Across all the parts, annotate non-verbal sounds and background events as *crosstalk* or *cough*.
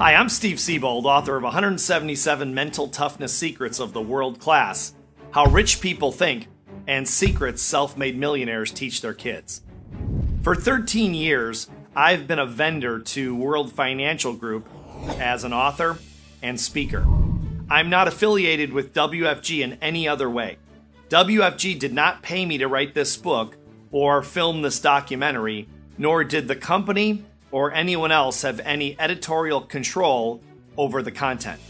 Hi, I'm Steve Siebold, author of 177 Mental Toughness Secrets of the World Class How Rich People Think and Secrets Self Made Millionaires Teach Their Kids. For 13 years, I've been a vendor to World Financial Group as an author and speaker. I'm not affiliated with WFG in any other way. WFG did not pay me to write this book or film this documentary, nor did the company or anyone else have any editorial control over the content.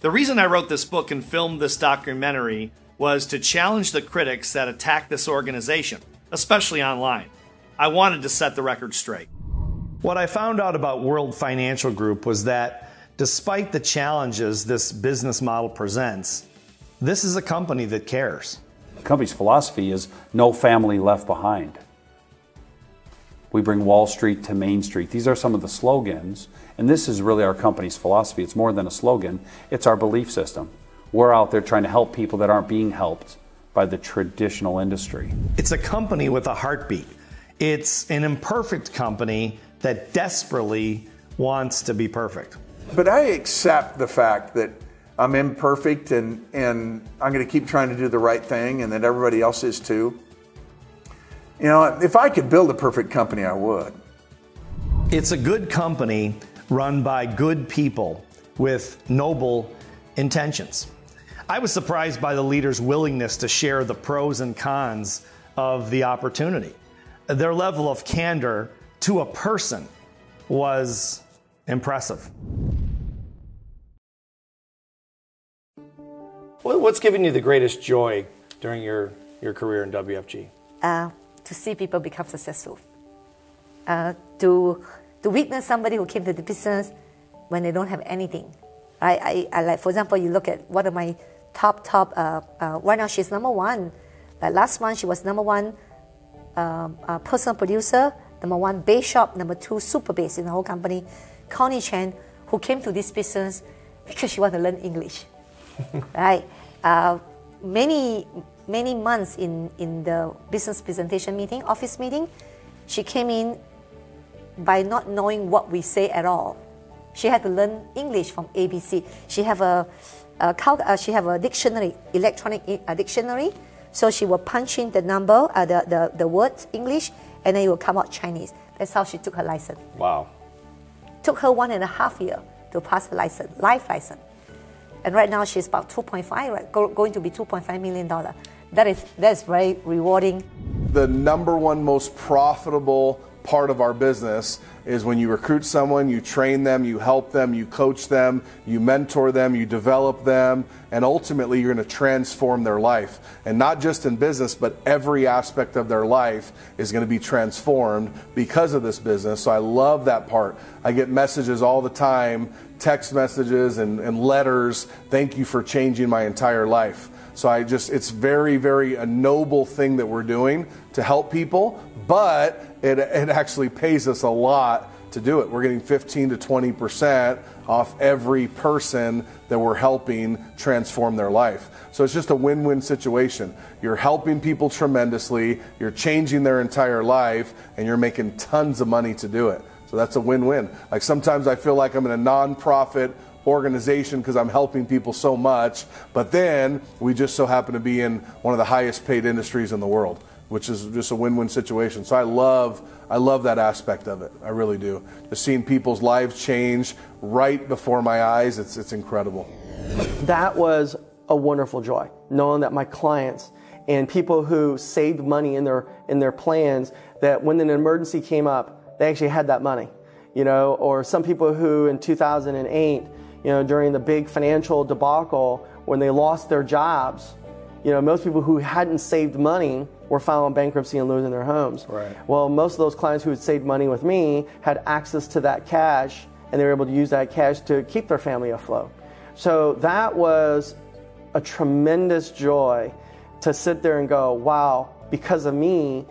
The reason I wrote this book and filmed this documentary was to challenge the critics that attack this organization, especially online. I wanted to set the record straight. What I found out about World Financial Group was that despite the challenges this business model presents, this is a company that cares. The company's philosophy is no family left behind. We bring Wall Street to Main Street. These are some of the slogans, and this is really our company's philosophy. It's more than a slogan, it's our belief system. We're out there trying to help people that aren't being helped by the traditional industry. It's a company with a heartbeat. It's an imperfect company that desperately wants to be perfect. But I accept the fact that I'm imperfect and, and I'm going to keep trying to do the right thing and that everybody else is too. You know, if I could build a perfect company, I would. It's a good company run by good people with noble intentions. I was surprised by the leader's willingness to share the pros and cons of the opportunity. Their level of candor to a person was impressive. What's given you the greatest joy during your, your career in WFG? Uh, to see people become successful, uh, to, to witness somebody who came to the business when they don't have anything. I, I, I like, for example, you look at one of my top, top, uh, uh, right now she's number one. Like last month, she was number one um, uh, personal producer, number one base shop, number two super base in the whole company. Connie Chen, who came to this business because she wanted to learn English. *laughs* right? Uh, many many months in, in the business presentation meeting, office meeting, she came in by not knowing what we say at all. She had to learn English from ABC. She have a, a uh, she have a dictionary, electronic uh, dictionary. So she will punch in the number, uh, the, the, the words English, and then it will come out Chinese. That's how she took her license. Wow. Took her one and a half year to pass her license, life license. And right now she's about 2.5, right, go, going to be 2.5 million dollar that is that's very rewarding. The number one most profitable part of our business is when you recruit someone, you train them, you help them, you coach them, you mentor them, you develop them, and ultimately you're going to transform their life. And not just in business, but every aspect of their life is going to be transformed because of this business. So I love that part. I get messages all the time, text messages and, and letters. Thank you for changing my entire life. So I just, it's very, very a noble thing that we're doing to help people, but it, it actually pays us a lot to do it. We're getting 15 to 20% off every person that we're helping transform their life. So it's just a win win situation. You're helping people tremendously, you're changing their entire life, and you're making tons of money to do it. So that's a win win. Like sometimes I feel like I'm in a nonprofit organization because I'm helping people so much. But then we just so happen to be in one of the highest paid industries in the world, which is just a win-win situation. So I love I love that aspect of it. I really do. Just seeing people's lives change right before my eyes, it's it's incredible. That was a wonderful joy, knowing that my clients and people who saved money in their in their plans that when an emergency came up, they actually had that money. You know, or some people who in 2008 you know, during the big financial debacle when they lost their jobs, you know, most people who hadn't saved money were filing bankruptcy and losing their homes. Right. Well, most of those clients who had saved money with me had access to that cash and they were able to use that cash to keep their family afloat. So that was a tremendous joy to sit there and go, wow, because of me,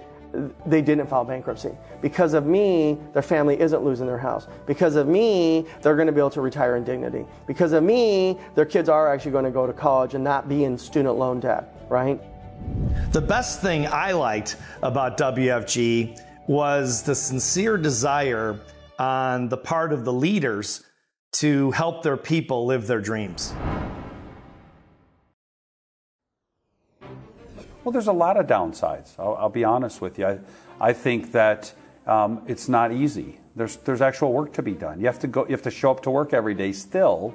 they didn't file bankruptcy. Because of me, their family isn't losing their house. Because of me, they're going to be able to retire in dignity. Because of me, their kids are actually going to go to college and not be in student loan debt, right? The best thing I liked about WFG was the sincere desire on the part of the leaders to help their people live their dreams? Well, there's a lot of downsides. I'll, I'll be honest with you. I, I think that um, it's not easy. There's there's actual work to be done. You have to go. You have to show up to work every day still,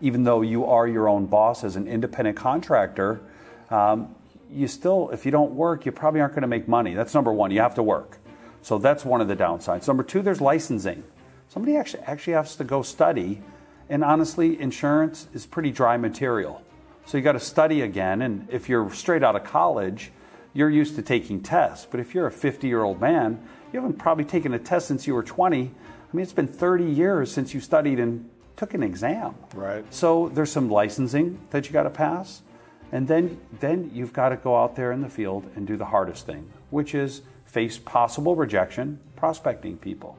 even though you are your own boss as an independent contractor. Um, you still, if you don't work, you probably aren't going to make money. That's number one. You have to work. So that's one of the downsides. Number two, there's licensing. Somebody actually actually has to go study, and honestly, insurance is pretty dry material. So you got to study again. And if you're straight out of college, you're used to taking tests. But if you're a 50 year old man, you haven't probably taken a test since you were 20. I mean, it's been 30 years since you studied and took an exam. Right. So there's some licensing that you got to pass. And then, then you've got to go out there in the field and do the hardest thing, which is face possible rejection, prospecting people.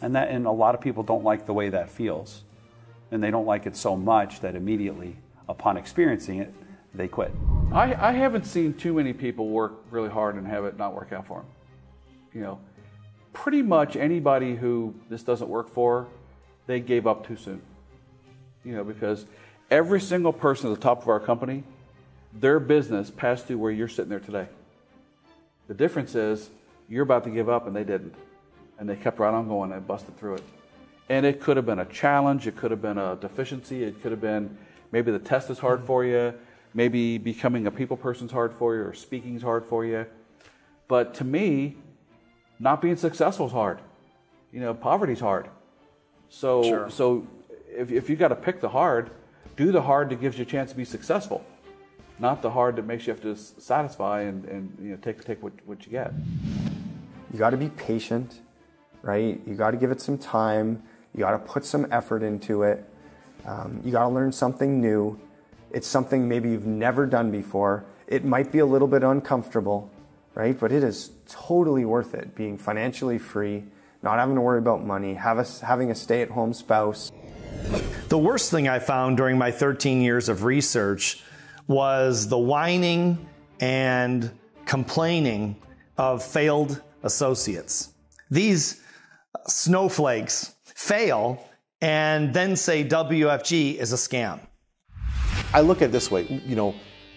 And, that, and a lot of people don't like the way that feels. And they don't like it so much that immediately upon experiencing it, they quit. I, I haven't seen too many people work really hard and have it not work out for them. You know, pretty much anybody who this doesn't work for, they gave up too soon. You know, because every single person at the top of our company, their business passed through where you're sitting there today. The difference is you're about to give up and they didn't. And they kept right on going and busted through it. And it could have been a challenge, it could have been a deficiency, it could have been maybe the test is hard for you, maybe becoming a people person is hard for you, or speaking is hard for you. But to me, not being successful is hard. You know, poverty's hard. So, Sure. so if, if you got to pick the hard, do the hard that gives you a chance to be successful, not the hard that makes you have to satisfy and, and you know take take what, what you get. You got to be patient, right? You got to give it some time. You got to put some effort into it. Um, you got to learn something new. It's something maybe you've never done before. It might be a little bit uncomfortable, right? But it is totally worth it being financially free, not having to worry about money, a, having a stay at home spouse. The worst thing I found during my 13 years of research was the whining and complaining of failed associates. These snowflakes fail and then say WFG is a scam. I look at it this way, you know,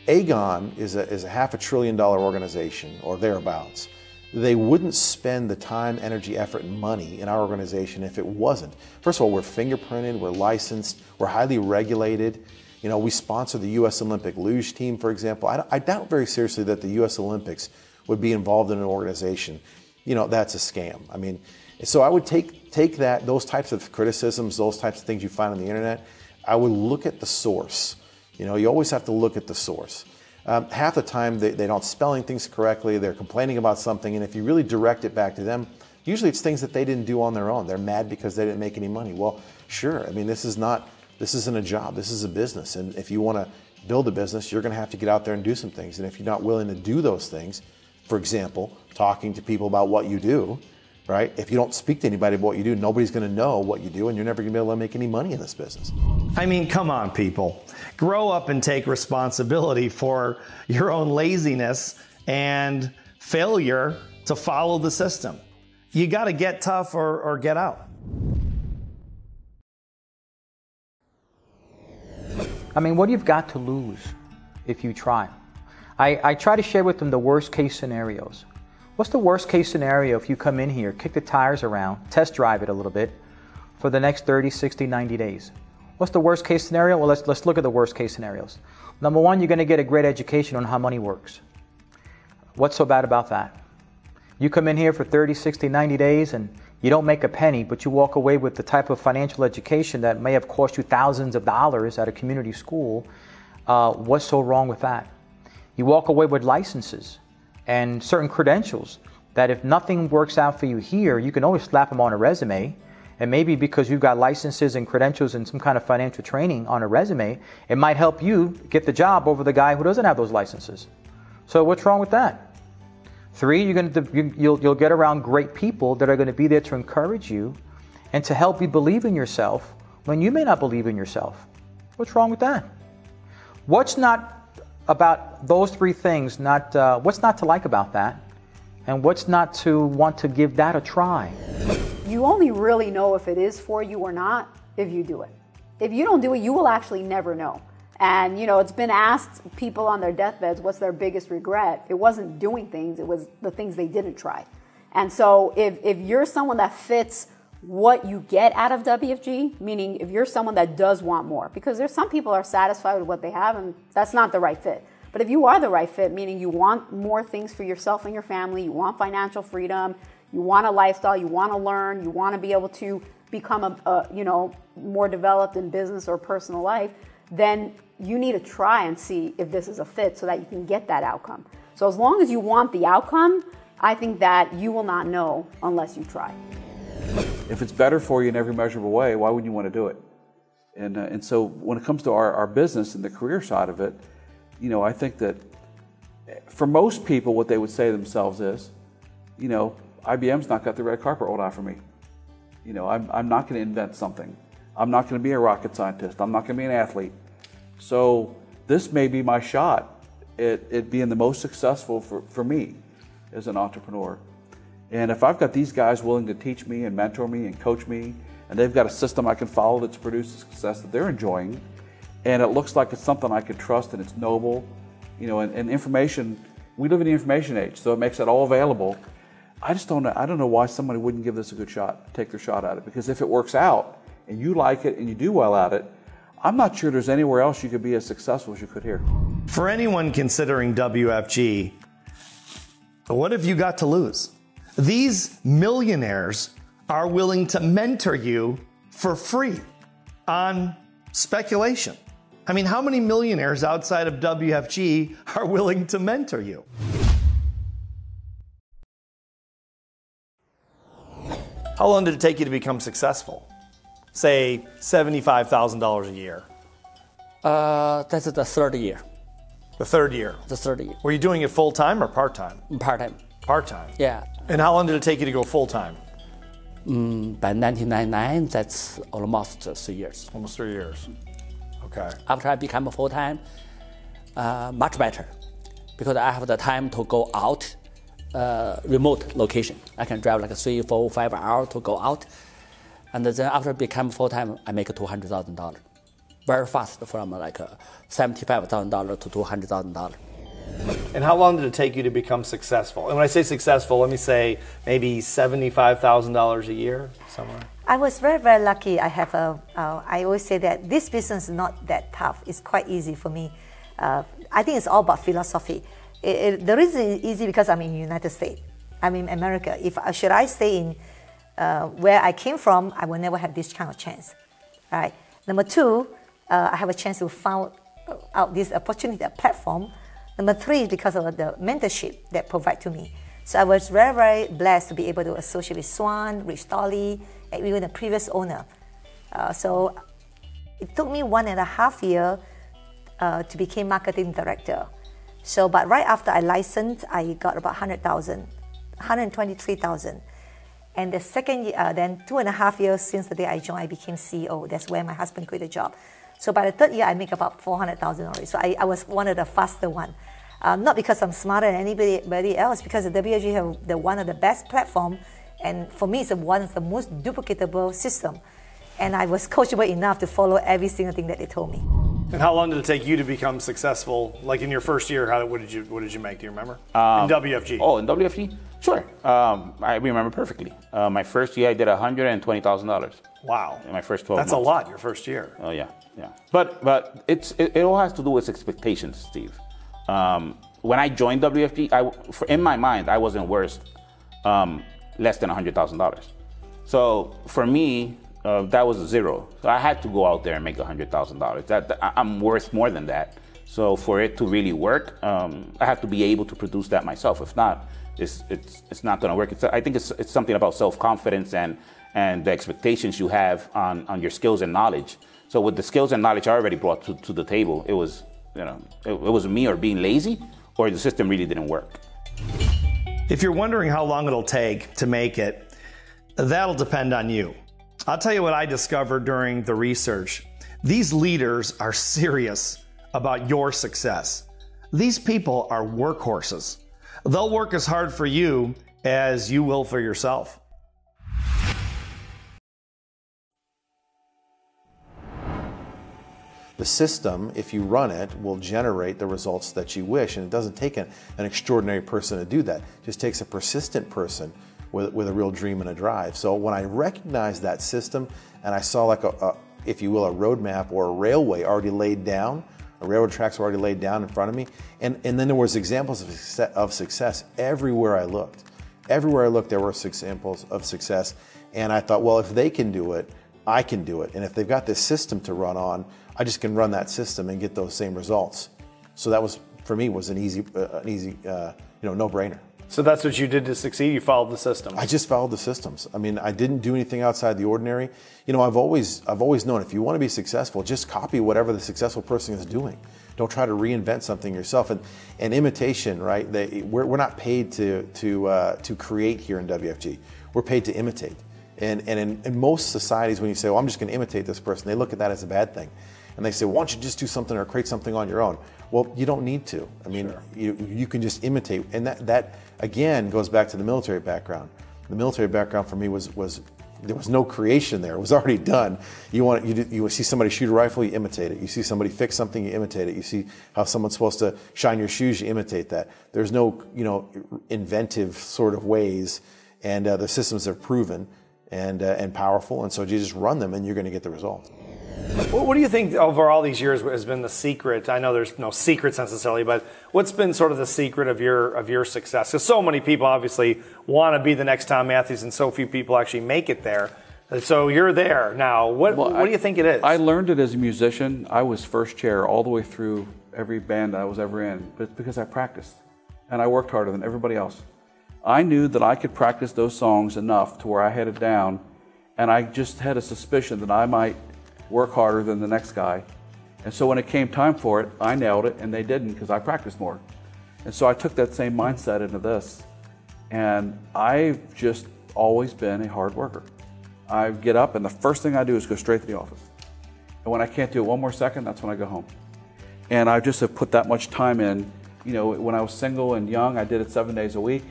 Aegon is a, is a half a trillion dollar organization or thereabouts. They wouldn't spend the time, energy, effort, and money in our organization if it wasn't. First of all, we're fingerprinted, we're licensed, we're highly regulated. You know, we sponsor the U.S. Olympic luge team, for example. I, I doubt very seriously that the U.S. Olympics would be involved in an organization. You know, that's a scam. I mean, so I would take take that those types of criticisms, those types of things you find on the internet. I would look at the source. You know, you always have to look at the source. Um, half the time they, they're not spelling things correctly, they're complaining about something, and if you really direct it back to them, usually it's things that they didn't do on their own. They're mad because they didn't make any money. Well, sure. I mean, this is not, this isn't a job, this is a business. And if you want to build a business, you're going to have to get out there and do some things. And if you're not willing to do those things, for example, talking to people about what you do, right? If you don't speak to anybody about what you do, nobody's going to know what you do, and you're never going to be able to make any money in this business. I mean, come on, people. Grow up and take responsibility for your own laziness and failure to follow the system. You got to get tough or, or get out. I mean, what you've got to lose if you try. I, I try to share with them the worst case scenarios. What's the worst case scenario if you come in here, kick the tires around, test drive it a little bit for the next 30, 60, 90 days? What's the worst case scenario? Well, let's, let's look at the worst case scenarios. Number one, you're going to get a great education on how money works. What's so bad about that? You come in here for 30, 60, 90 days and you don't make a penny, but you walk away with the type of financial education that may have cost you thousands of dollars at a community school. Uh, what's so wrong with that? You walk away with licenses and certain credentials that if nothing works out for you here, you can always slap them on a resume. And maybe because you've got licenses and credentials and some kind of financial training on a resume, it might help you get the job over the guy who doesn't have those licenses. So what's wrong with that? Three, you're you- you'll you'll get around great people that are going to be there to encourage you and to help you believe in yourself when you may not believe in yourself. What's wrong with that? What's not about those three things? Not uh, what's not to like about that, and what's not to want to give that a try? You only really know if it is for you or not if you do it. If you don't do it, you will actually never know. And you know, it's been asked people on their deathbeds what's their biggest regret. It wasn't doing things, it was the things they didn't try. And so if, if you're someone that fits what you get out of WFG, meaning if you're someone that does want more, because there's some people are satisfied with what they have and that's not the right fit. But if you are the right fit, meaning you want more things for yourself and your family, you want financial freedom, you want a lifestyle, you want to learn, you want to be able to become a, a you know more developed in business or personal life, then you need to try and see if this is a fit so that you can get that outcome. So as long as you want the outcome, I think that you will not know unless you try. If it's better for you in every measurable way, why wouldn't you want to do it? And, uh, and so when it comes to our, our business and the career side of it, you know, I think that for most people, what they would say to themselves is, you know, IBM's not got the red carpet rolled out for me. You know, I'm, I'm not going to invent something. I'm not going to be a rocket scientist. I'm not going to be an athlete. So this may be my shot at, at being the most successful for, for me as an entrepreneur. And if I've got these guys willing to teach me and mentor me and coach me, and they've got a system I can follow that's produced success that they're enjoying, and it looks like it's something I can trust and it's noble, you know, and, and information, we live in the information age, so it makes it all available. I just don't know, I don't know why somebody wouldn't give this a good shot, take their shot at it. Because if it works out and you like it and you do well at it, I'm not sure there's anywhere else you could be as successful as you could here. For anyone considering WFG, what have you got to lose? These millionaires are willing to mentor you for free on speculation. I mean, how many millionaires outside of WFG are willing to mentor you? How long did it take you to become successful? Say $75,000 a year. Uh, that's the third year. The third year. The third year. Were you doing it full time or part time? Part time. Part time. Yeah. And how long did it take you to go full time? Mm, by 1999, that's almost three years. Almost three years. Okay. After I become full time, uh, much better, because I have the time to go out, uh, remote location. I can drive like three, four, five hours to go out, and then after I become full time, I make two hundred thousand dollars, very fast from like uh, seventy-five thousand dollars to two hundred thousand dollars. And how long did it take you to become successful? And when I say successful, let me say maybe $75,000 a year somewhere. I was very, very lucky. I have a. Uh, I always say that this business is not that tough. It's quite easy for me. Uh, I think it's all about philosophy. It, it, the reason it's easy because I'm in the United States. I'm in America. If uh, should I stay in uh, where I came from, I will never have this kind of chance. Right. Number two, uh, I have a chance to find out this opportunity, a platform Number three is because of the mentorship that provide to me. So I was very, very blessed to be able to associate with Swan, Rich Thawley, and even the previous owner. Uh, so it took me one and a half year uh, to become marketing director. So, but right after I licensed, I got about 100,000, 123,000. And the second year, uh, then two and a half years since the day I joined, I became CEO. That's where my husband quit the job. So by the third year, I make about 400,000 already. So I, I was one of the faster one. Um, not because I'm smarter than anybody else, because the WFG have the one of the best platform, and for me, it's one of the most duplicatable system. And I was *laughs* coachable enough to follow every single thing that they told me. And how long did it take you to become successful? Like in your first year, how what did you what did you make? Do you remember? Um, in WFG. Oh, in WFG, sure. Um, I remember perfectly. Uh, my first year, I did hundred and twenty thousand dollars. Wow. In my first twelve. That's months. a lot. Your first year. Oh yeah, yeah. But but it's it, it all has to do with expectations, Steve. Um, when I joined WFG, I, for, in my mind, I wasn't worth um, less than hundred thousand dollars. So for me, uh, that was a zero. So I had to go out there and make hundred thousand dollars. That, that I'm worth more than that. So for it to really work, um, I have to be able to produce that myself. If not, it's it's it's not going to work. It's, I think it's it's something about self confidence and and the expectations you have on on your skills and knowledge. So with the skills and knowledge I already brought to, to the table, it was you know it, it was me or being lazy or the system really didn't work. If you're wondering how long it'll take to make it, that'll depend on you. I'll tell you what I discovered during the research. These leaders are serious about your success. These people are workhorses. They'll work as hard for you as you will for yourself. The system, if you run it, will generate the results that you wish. And it doesn't take an, an extraordinary person to do that. It just takes a persistent person with, with a real dream and a drive. So when I recognized that system and I saw like a, a if you will, a roadmap or a railway already laid down, a railroad tracks were already laid down in front of me. And, and then there was examples of success, of success everywhere I looked. Everywhere I looked, there were examples of success. And I thought, well, if they can do it, I can do it. And if they've got this system to run on, I just can run that system and get those same results. So that was, for me, was an easy, uh, an easy, uh, you know, no-brainer. So that's what you did to succeed. You followed the system. I just followed the systems. I mean, I didn't do anything outside the ordinary. You know, I've always, I've always known if you want to be successful, just copy whatever the successful person is doing. Don't try to reinvent something yourself. And, and imitation, right? They, we're, we're not paid to, to, uh, to create here in WFG. We're paid to imitate. And, and in, in most societies, when you say, well, I'm just going to imitate this person, they look at that as a bad thing. And they say, why don't you just do something or create something on your own? Well, you don't need to. I mean, sure. you, you can just imitate. And that, that, again, goes back to the military background. The military background for me was, was there was no creation there. It was already done. You want you, you see somebody shoot a rifle, you imitate it. You see somebody fix something, you imitate it. You see how someone's supposed to shine your shoes, you imitate that. There's no you know inventive sort of ways, and uh, the systems have proven and uh, and powerful. And so you just run them, and you're going to get the result. What do you think over all these years has been the secret? I know there's no secrets necessarily, but what's been sort of the secret of your of your success? Because so many people obviously want to be the next Tom Matthews, and so few people actually make it there. So you're there now. What well, what I, do you think it is? I learned it as a musician. I was first chair all the way through every band I was ever in, but it's because I practiced and I worked harder than everybody else. I knew that I could practice those songs enough to where I had it down, and I just had a suspicion that I might work harder than the next guy. And so when it came time for it, I nailed it and they didn't because I practiced more. And so I took that same mindset into this. And I've just always been a hard worker. I get up and the first thing I do is go straight to the office. And when I can't do it one more second, that's when I go home. And I just have put that much time in. You know, when I was single and young, I did it seven days a week.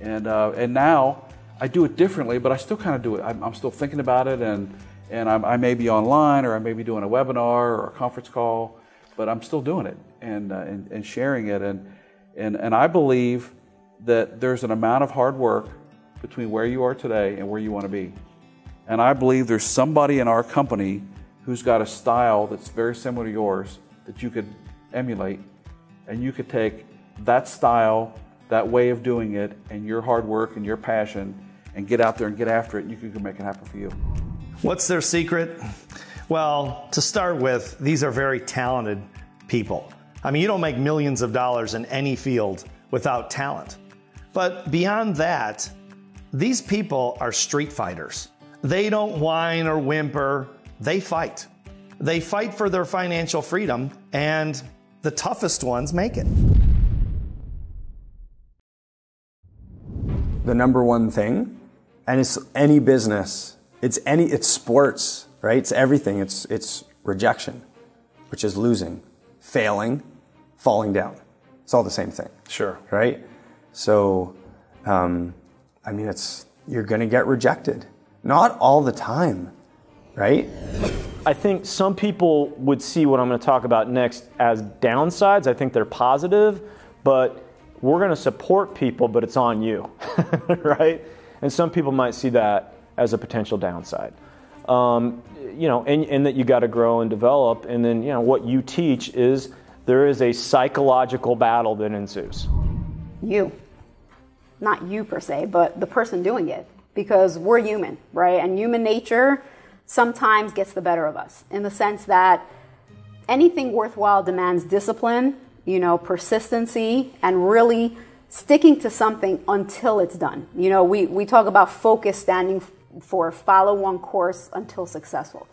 And, uh, and now I do it differently, but I still kind of do it. I'm, I'm still thinking about it and and I'm, i may be online or I may be doing a webinar or a conference call, but I'm still doing it and, uh, and, and, sharing it. And, and, and I believe that there's an amount of hard work between where you are today and where you want to be. And I believe there's somebody in our company who's got a style that's very similar to yours that you could emulate and you could take that style, that way of doing it, and your hard work and your passion and get out there and get after it, and you can make it happen for you. What's their secret? Well, to start with, these are very talented people. I mean, you don't make millions of dollars in any field without talent. But beyond that, these people are street fighters. They don't whine or whimper, they fight. They fight for their financial freedom, and the toughest ones make it. The number one thing, and it's any business it's any it's sports, right? It's everything. It's it's rejection, which is losing, failing, falling down. It's all the same thing. Sure. Right. So, um, I mean, it's you're going to get rejected. Not all the time, right? I think some people would see what I'm going to talk about next as downsides. I think they're positive, but we're going to support people, but it's on you, *laughs* right? And some people might see that as a potential downside. Um, you know, and, and that you got to grow and develop. And then, you know, what you teach is there is a psychological battle that ensues. You. Not you per se, but the person doing it. Because we're human, right? And human nature sometimes gets the better of us in the sense that anything worthwhile demands discipline, you know, persistency, and really sticking to something until it's done. You know, we, we talk about focus standing for follow one course until successful.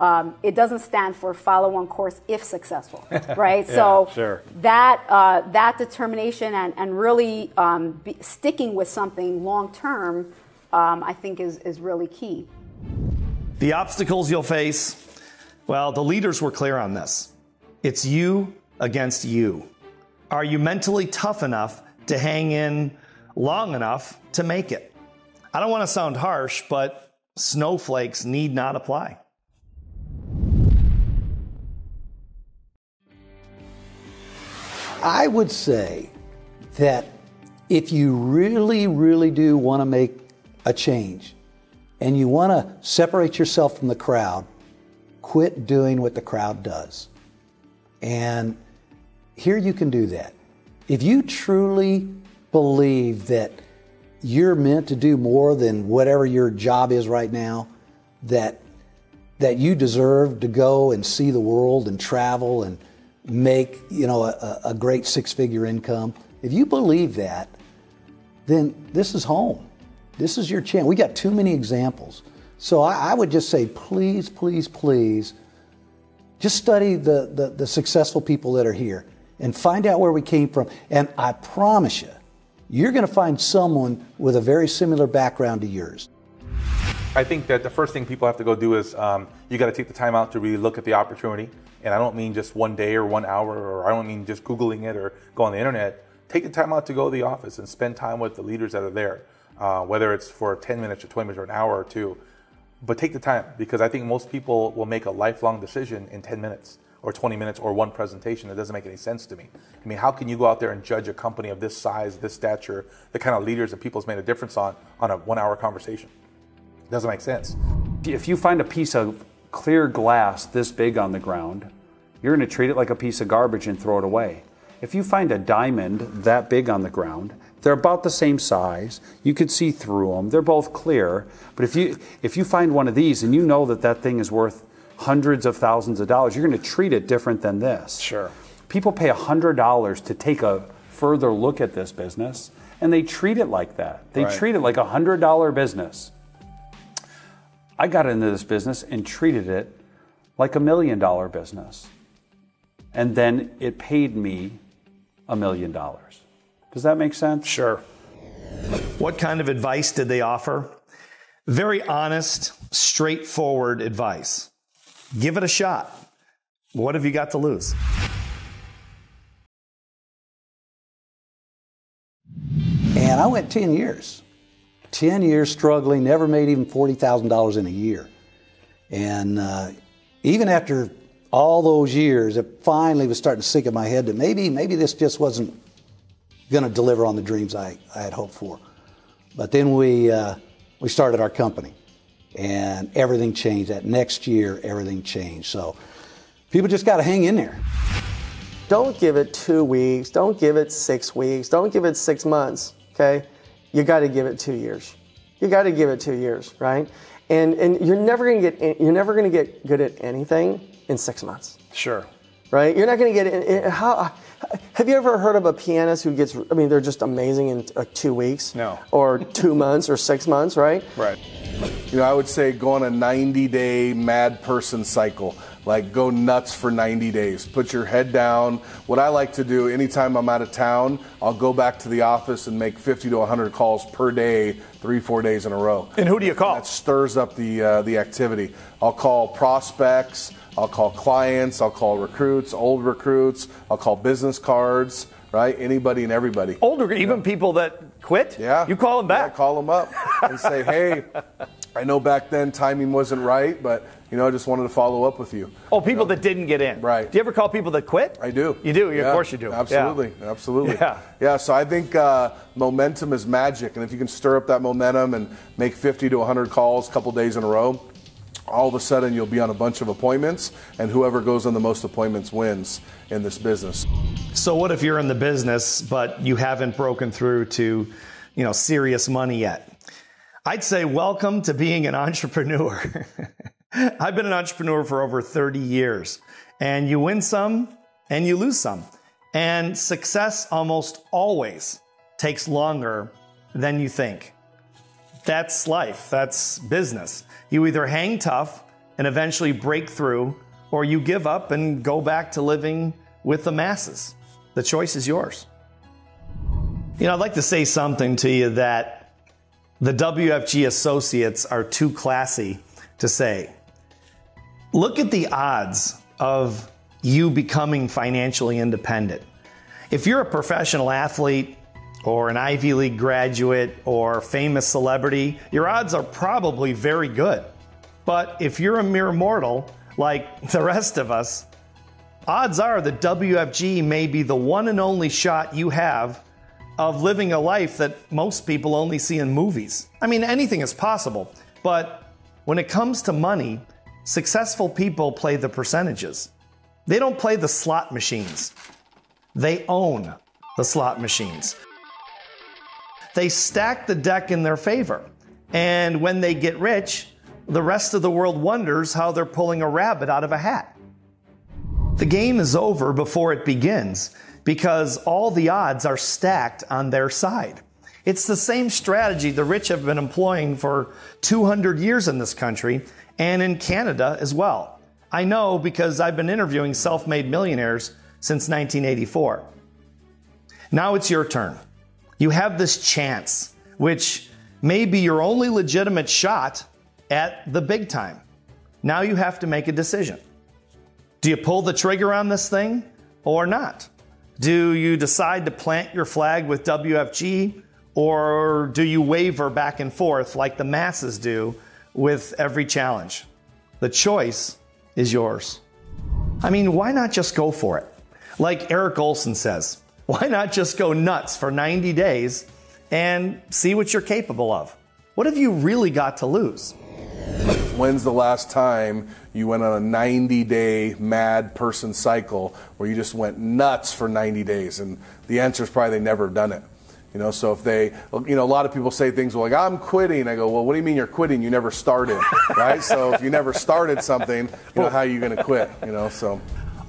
Um, it doesn't stand for follow one course if successful, *laughs* right? yeah, so sure. that uh, that determination and and really um, be, sticking with something long term, um, I think is is really key. The obstacles you'll face, well, the leaders were clear on this. It's you against you. Are you mentally tough enough to hang in long enough to make it? I don't want to sound harsh, but snowflakes need not apply. I would say that if you really, really do want to make a change and you want to separate yourself from the crowd, quit doing what the crowd does. And here you can do that. If you truly believe that you're meant to do more than whatever your job is right now, that that you deserve to go and see the world and travel and make you know a, a great six-figure income. If you believe that, then this is home. This is your chance. We got too many examples. So I, I would just say, please, please, please, just study the, the, the successful people that are here and find out where we came from. And I promise you, you're going to find someone with a very similar background to yours. I think that the first thing people have to go do is um, you got to take the time out to really look at the opportunity. And I don't mean just one day or one hour, or I don't mean just Googling it or go on the internet. Take the time out to go to the office and spend time with the leaders that are there, uh, whether it's for 10 minutes or 20 minutes or an hour or two. But take the time because I think most people will make a lifelong decision in 10 minutes or 20 minutes or one presentation. It doesn't make any sense to me. I mean, how can you go out there and judge a company of this size, this stature, the kind of leaders that people's made a difference on, on a one hour conversation? It Doesn't make sense. If you find a piece of clear glass this big on the ground, you're going to treat it like a piece of garbage and throw it away. If you find a diamond that big on the ground, they're about the same size. You could see through them. They're both clear. But if you if you find one of these and you know that that thing is worth hundreds of thousands of dollars, you're going to treat it different than this. Sure. People pay $100 to take a further look at this business and they treat it like that. They Right. treat it like a $100 business. I got into this business and treated it like a million dollar business. And then it paid me a million dollars. Does that make sense? Sure. What kind of advice did they offer? Very honest, straightforward advice. Give it a shot. What have you got to lose? And I went 10 years. 10 years struggling, never made even $40,000 in a year. And uh, even after all those years, it finally was starting to sink in my head that maybe, maybe this just wasn't going to deliver on the dreams I, I had hoped for. But then we, uh, we started our company, and everything changed. That next year, everything changed. So people just got to hang in there. Don't give it two weeks. Don't give it six weeks. Don't give it six months. Okay, you got to give it two years. You got to give it two years, right? And and you're never gonna get you're never gonna get good at anything in six months, Sure. right? You're not gonna get it. In, how have you ever heard of a pianist who gets? I mean, they're just amazing in like two weeks, No. or two months, or six months, right? Right. You know, I would say go on a 90 day mad person cycle. Like go nuts for 90 days. Put your head down. What I like to do anytime I'm out of town, I'll go back to the office and make 50 to 100 calls per day, three, four days in a row. And who do you call? That stirs up the uh, the activity. I'll call prospects. I'll call clients. I'll call recruits, old recruits. I'll call business cards. Right? Anybody and everybody. Older, even people that quit. Yeah. You call them back. Yeah, call them up and say, *laughs* hey, I know back then timing wasn't right, but you know, I just wanted to follow up with you. Oh, people that didn't get in. Right. Do you ever call people that quit? I do. You do. Yeah, Of course you do. Yeah. Absolutely. Absolutely. Yeah. Yeah. So I think uh, momentum is magic, and if you can stir up that momentum and make 50 to 100 calls a couple days in a row, all of a sudden you'll be on a bunch of appointments, and whoever goes on the most appointments wins in this business. So what if you're in the business but you haven't broken through to, you know, serious money yet? I'd say welcome to being an *laughs* entrepreneur. *laughs* I've been an entrepreneur for over 30 years, and you win some and you lose some. And success almost always takes longer than you think. That's life, that's business. You either hang tough and eventually break through, or you give up and go back to living with the masses. The choice is yours. You know, I'd like to say something to you that the WFG associates are too classy to say. Look at the odds of you becoming financially independent. If you're a professional athlete or an Ivy League graduate or famous celebrity, your odds are probably very good. But if you're a mere mortal, like the rest of us, odds are that WFG may be the one and only shot you have of living a life that most people only see in movies. I mean, anything is possible, but when it comes to money, successful people play the percentages. They don't play the slot machines, they own the slot machines. They stack the deck in their favor. And when they get rich, the rest of the world wonders how they're pulling a rabbit out of a hat. The game is over before it begins because all the odds are stacked on their side. It's the same strategy the rich have been employing for 200 years in this country and in Canada as well. I know because I've been interviewing self made millionaires since 1984. Now it's your turn. You have this chance, which may be your only legitimate shot at the big time. Now you have to make a decision. Do you pull the trigger on this thing or not? Do you decide to plant your flag with WFG or do you waver back and forth like the masses do with every challenge? The choice is yours. I mean, why not just go for it? Like Eric Olson says, why not just go nuts for 90 days and see what you're capable of? What have you really got to lose? When's the last time you went on a 90 day mad person cycle where you just went nuts for 90 days? And the answer is probably they never have done it. You know, so if they, you know, a lot of people say things like, I'm quitting. I go, well, what do you mean you're quitting? You never started, *laughs* right? So if you never started something, you know, how are you going to quit? You know, so.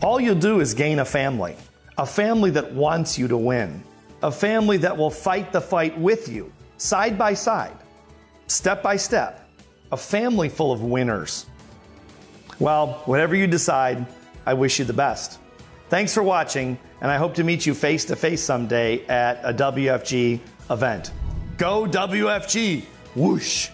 All you'll do is gain a family, a family that wants you to win, a family that will fight the fight with you, side by side, step by step a family full of winners. Well, whatever you decide, I wish you the best. Thanks for watching, and I hope to meet you face to face someday at a WFG event. Go WFG! Whoosh!